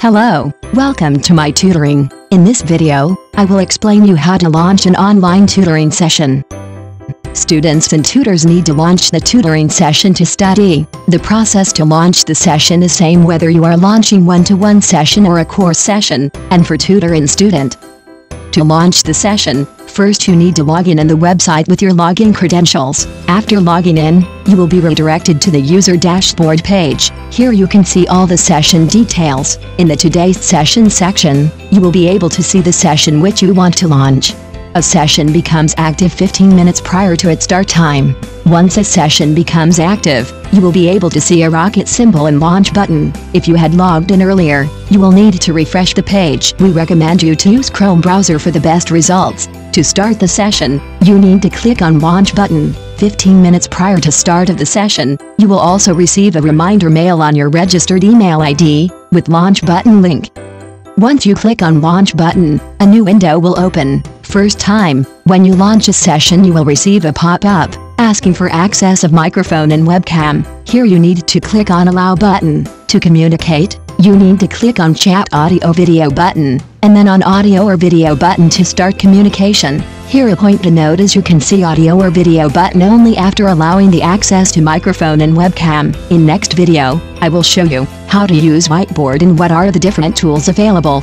Hello, welcome to myTutoring. In this video, I will explain you how to launch an online tutoring session. Students and tutors need to launch the tutoring session to study. The process to launch the session is same whether you are launching one-to-one session or a course session, and for tutor and student. To launch the session, first you need to log in in the website with your login credentials. After logging in, you will be redirected to the user dashboard page. Here you can see all the session details. In the today's session section, you will be able to see the session which you want to launch. A session becomes active 15 minutes prior to its start time. Once a session becomes active, you will be able to see a rocket symbol and launch button. If you had logged in earlier, you will need to refresh the page. We recommend you to use Chrome browser for the best results. To start the session, you need to click on launch button. 15 minutes prior to start of the session, you will also receive a reminder mail on your registered email ID with launch button link. Once you click on launch button, a new window will open. First time, when you launch a session you will receive a pop-up asking for access of microphone and webcam. Here you need to click on allow button. To communicate, you need to click on chat audio video button, and then on audio or video button to start communication. Here a point to note is you can see audio or video button only after allowing the access to microphone and webcam. In next video, I will show you how to use whiteboard and what are the different tools available.